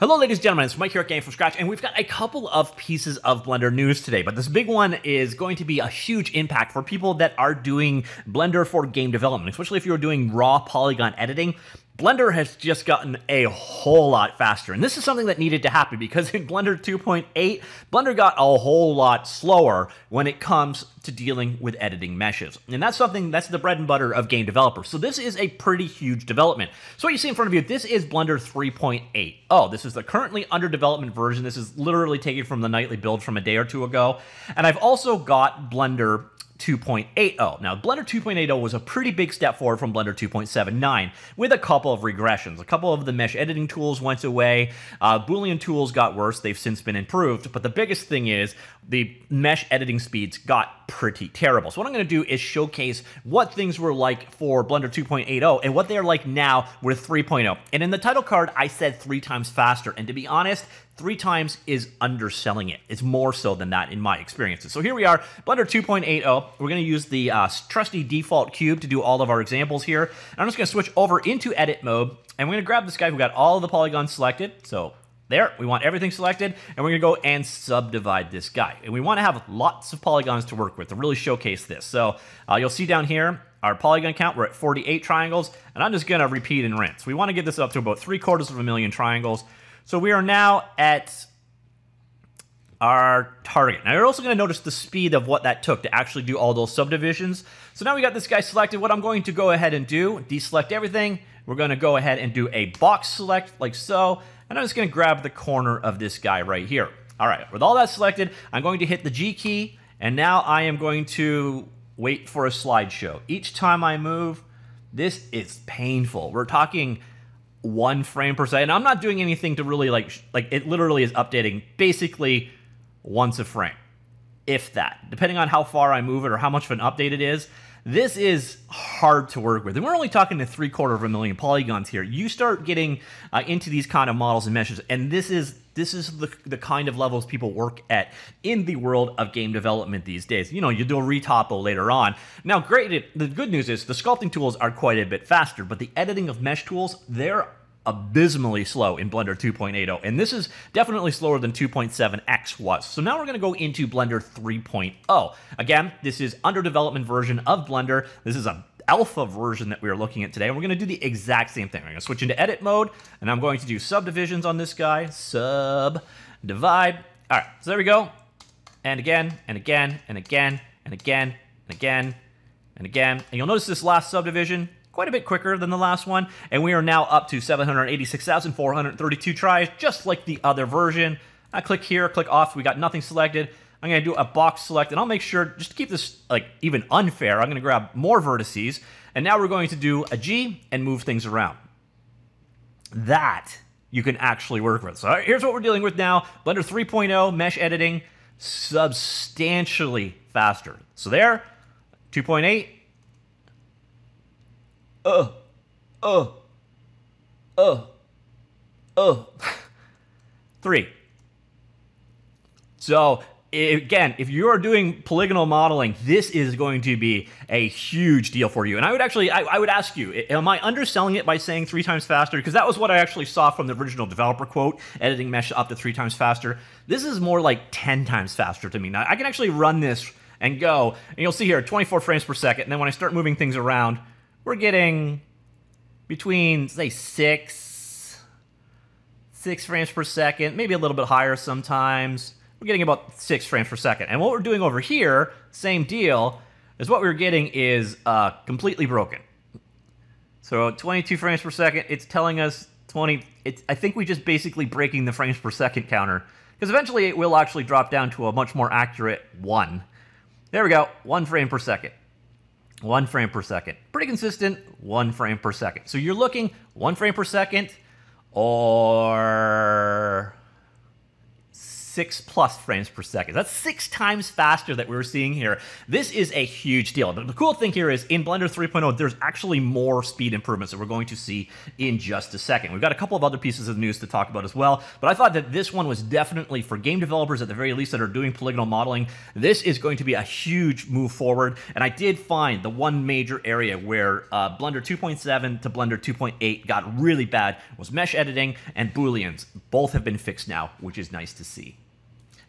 Hello, ladies and gentlemen. It's Mike here at Game from Scratch, and we've got a couple of pieces of Blender news today. But this big one is going to be a huge impact for people that are doing Blender for game development, especially if you're doing raw polygon editing. Blender has just gotten a whole lot faster. And this is something that needed to happen because in Blender 2.8, Blender got a whole lot slower when it comes to dealing with editing meshes. And that's something that's the bread and butter of game developers. So this is a pretty huge development. So what you see in front of you, this is Blender 3.8. Oh, this is the currently under development version. This is literally taken from the nightly build from a day or two ago. And I've also got Blender 2.80. Now, Blender 2.80 was a pretty big step forward from Blender 2.79 with a couple of regressions. A couple of the mesh editing tools went away. Uh, Boolean tools got worse. They've since been improved. But the biggest thing is the mesh editing speeds got pretty terrible. So what I'm going to do is showcase what things were like for Blender 2.80 and what they are like now with 3.0. And in the title card, I said three times faster. And to be honest, three times is underselling it. It's more so than that in my experiences. So here we are, Blender 2.80. We're going to use the uh, trusty default cube to do all of our examples here. And I'm just going to switch over into edit mode. And we're going to grab this guy who got all of the polygons selected. So there, we want everything selected, and we're gonna go and subdivide this guy. And we wanna have lots of polygons to work with to really showcase this. So uh, you'll see down here, our polygon count, we're at 48 triangles, and I'm just gonna repeat and rinse. We wanna get this up to about three quarters of a million triangles. So we are now at our target. Now you're also going to notice the speed of what that took to actually do all those subdivisions. So now we got this guy selected. What I'm going to go ahead and do, deselect everything. We're going to go ahead and do a box select like so. And I'm just going to grab the corner of this guy right here. All right, with all that selected, I'm going to hit the G key. And now I am going to wait for a slideshow. Each time I move, this is painful. We're talking one frame per second. I'm not doing anything to really like, like it literally is updating basically once a frame, if that. Depending on how far I move it or how much of an update it is, this is hard to work with. And we're only talking to three quarter of a million polygons here. You start getting uh, into these kind of models and meshes, and this is this is the, the kind of levels people work at in the world of game development these days. You know, you do a retopo later on. Now, great, the good news is the sculpting tools are quite a bit faster, but the editing of mesh tools, they're abysmally slow in Blender 2.80, and this is definitely slower than 2.7x was. So now we're going to go into Blender 3.0. Again, this is under development version of Blender. This is a alpha version that we are looking at today. And we're going to do the exact same thing. I'm going to switch into edit mode, and I'm going to do subdivisions on this guy. Sub, divide. All right, so there we go. And again, and again, and again, and again, and again, and again. And you'll notice this last subdivision, quite a bit quicker than the last one. And we are now up to 786,432 tries, just like the other version. I click here, click off. We got nothing selected. I'm to do a box select, and I'll make sure, just to keep this like even unfair, I'm going to grab more vertices, and now we're going to do a G and move things around. That you can actually work with. So here's what we're dealing with now. Blender 3.0 mesh editing, substantially faster. So there, 2.8. Uh, uh, uh, uh. Three. So again, if you are doing polygonal modeling, this is going to be a huge deal for you. And I would actually, I, I, would ask you, am I underselling it by saying three times faster? Because that was what I actually saw from the original developer quote, editing mesh up to three times faster. This is more like 10 times faster to me. Now, I can actually run this and go, and you'll see here, 24 frames per second. And then when I start moving things around, we're getting between, say, six, six frames per second, maybe a little bit higher sometimes we're getting about six frames per second. And what we're doing over here, same deal, is what we're getting is uh, completely broken. So 22 frames per second, it's telling us 20, it's, I think we just basically breaking the frames per second counter, because eventually it will actually drop down to a much more accurate one. There we go, one frame per second. One frame per second. Pretty consistent, one frame per second. So you're looking one frame per second or six plus frames per second. That's six times faster that we're seeing here. This is a huge deal. But the cool thing here is in Blender 3.0, there's actually more speed improvements that we're going to see in just a second. We've got a couple of other pieces of news to talk about as well, but I thought that this one was definitely for game developers at the very least that are doing polygonal modeling. This is going to be a huge move forward, and I did find the one major area where uh, Blender 2.7 to Blender 2.8 got really bad was mesh editing and booleans. both have been fixed now, which is nice to see.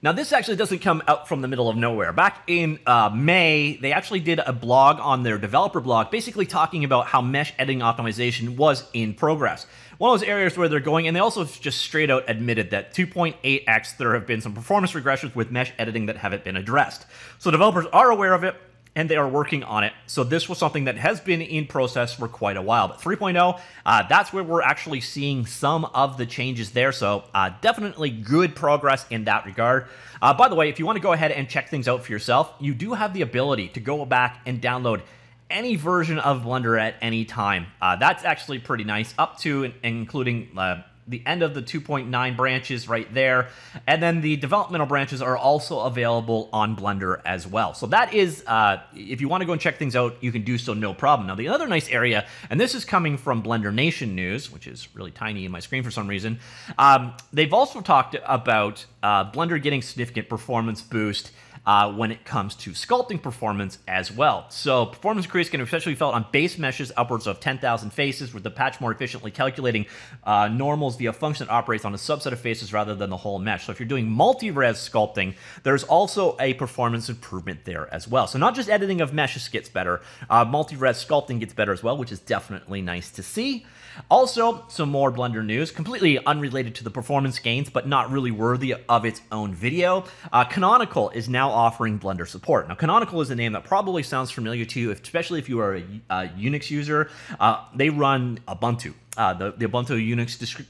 Now, this actually doesn't come out from the middle of nowhere. Back in uh, May, they actually did a blog on their developer blog, basically talking about how mesh editing optimization was in progress. One of those areas where they're going, and they also just straight out admitted that 2.8x, there have been some performance regressions with mesh editing that haven't been addressed. So developers are aware of it, and they are working on it. So this was something that has been in process for quite a while. But 3.0, uh, that's where we're actually seeing some of the changes there. So uh, definitely good progress in that regard. Uh, by the way, if you want to go ahead and check things out for yourself, you do have the ability to go back and download any version of Blender at any time. Uh, that's actually pretty nice, up to and including uh, the end of the 2.9 branches right there. And then the developmental branches are also available on Blender as well. So that is, uh, if you want to go and check things out, you can do so no problem. Now, the other nice area, and this is coming from Blender Nation News, which is really tiny in my screen for some reason, um, they've also talked about uh, Blender getting significant performance boost uh, when it comes to sculpting performance as well. So performance increase can especially felt on base meshes upwards of 10,000 faces, with the patch more efficiently calculating uh, normals via a function that operates on a subset of faces rather than the whole mesh. So if you're doing multi-res sculpting, there's also a performance improvement there as well. So not just editing of meshes gets better, uh, multi-res sculpting gets better as well, which is definitely nice to see. Also, some more Blender news, completely unrelated to the performance gains, but not really worthy of its own video. Uh, Canonical is now offering Blender support. Now, Canonical is a name that probably sounds familiar to you, especially if you are a, a Unix user. Uh, they run Ubuntu. Uh, the, the, Ubuntu Unix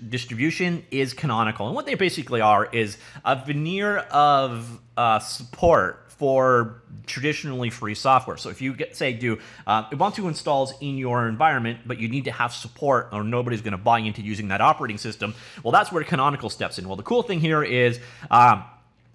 distribution is canonical. And what they basically are is a veneer of uh, support for traditionally free software. So if you get say do uh, Ubuntu installs in your environment, but you need to have support or nobody's going to buy into using that operating system, well, that's where Canonical steps in. Well, the cool thing here is um,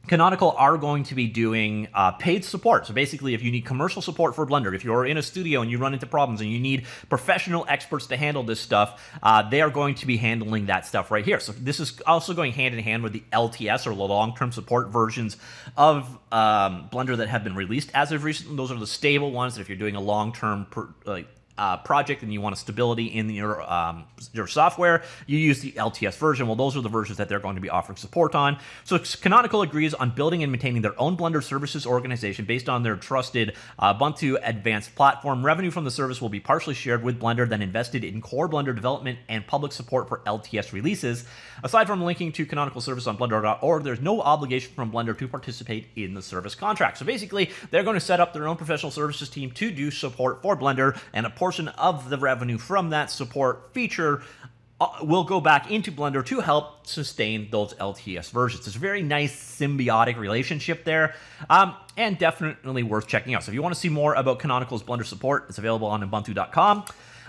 Canonical are going to be doing uh, paid support. So basically, if you need commercial support for Blender, if you're in a studio and you run into problems and you need professional experts to handle this stuff, uh, they are going to be handling that stuff right here. So this is also going hand in hand with the LTS or the long-term support versions of um, Blender that have been released as of recently. Those are the stable ones that if you're doing a long-term like uh, project and you want a stability in your um, your software, you use the LTS version. Well, those are the versions that they're going to be offering support on. So Canonical agrees on building and maintaining their own Blender services organization based on their trusted uh, Ubuntu Advantage platform. Revenue from the service will be partially shared with Blender, then invested in core Blender development and public support for LTS releases. Aside from linking to Canonical service on Blender.org, there's no obligation from Blender to participate in the service contract. So basically, they're going to set up their own professional services team to do support for Blender and a portion of the revenue from that support feature uh, will go back into Blender to help sustain those LTS versions. It's a very nice symbiotic relationship there, um, and definitely worth checking out. So if you want to see more about Canonical's Blender support, it's available on Ubuntu.com.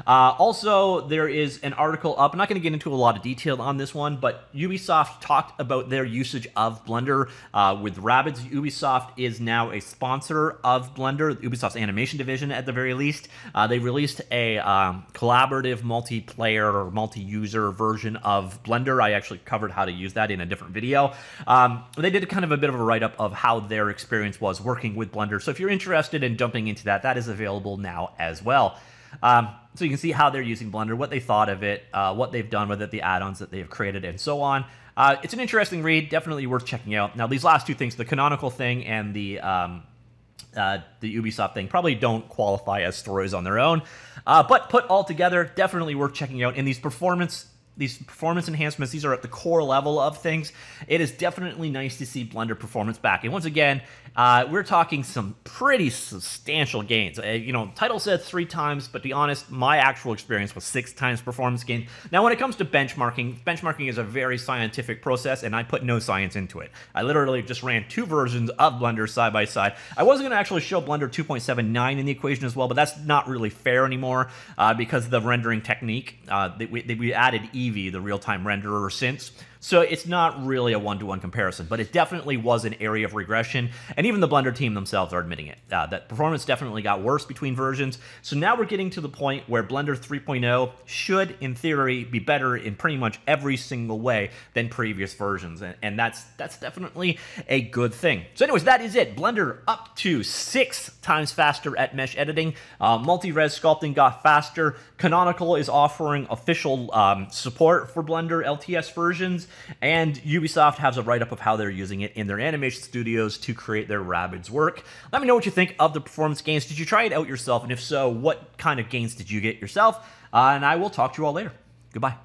Uh, also, there is an article up. I'm not going to get into a lot of detail on this one, but Ubisoft talked about their usage of Blender uh, with Rabbids. Ubisoft is now a sponsor of Blender, Ubisoft's animation division at the very least. Uh, they released a um, collaborative multiplayer or multi-user version of Blender. I actually covered how to use that in a different video. Um, they did kind of a bit of a write-up of how their experience was working with Blender. So if you're interested in jumping into that, that is available now as well. Um, so you can see how they're using Blender, what they thought of it, uh, what they've done with it, the add-ons that they've created, and so on. Uh, it's an interesting read, definitely worth checking out. Now, these last two things, the canonical thing and the um, uh, the Ubisoft thing, probably don't qualify as stories on their own, uh, but put all together, definitely worth checking out. And these performance these performance enhancements, these are at the core level of things. It is definitely nice to see Blender performance back. And once again, uh, we're talking some pretty substantial gains. Uh, you know, title said three times, but to be honest, my actual experience was six times performance gain. Now, when it comes to benchmarking, benchmarking is a very scientific process, and I put no science into it. I literally just ran two versions of Blender side by side. I wasn't going to actually show Blender 2.79 in the equation as well, but that's not really fair anymore uh, because of the rendering technique. Uh, we, we added Eevee, the real-time renderer, since. So it's not really a one-to-one comparison, but it definitely was an area of regression. And even the Blender team themselves are admitting it. Uh, that performance definitely got worse between versions. So now we're getting to the point where Blender 3.0 should, in theory, be better in pretty much every single way than previous versions, and, and that's that's definitely a good thing. So, anyways, that is it. Blender up to six times faster at mesh editing. Uh, multi-res sculpting got faster. Canonical is offering official um, support for Blender LTS versions, and Ubisoft has a write-up of how they're using it in their animation studios to create their Rabbids work. Let me know what you think of the performance gains. Did you try it out yourself? And if so, what kind of gains did you get yourself? Uh, and I will talk to you all later. Goodbye.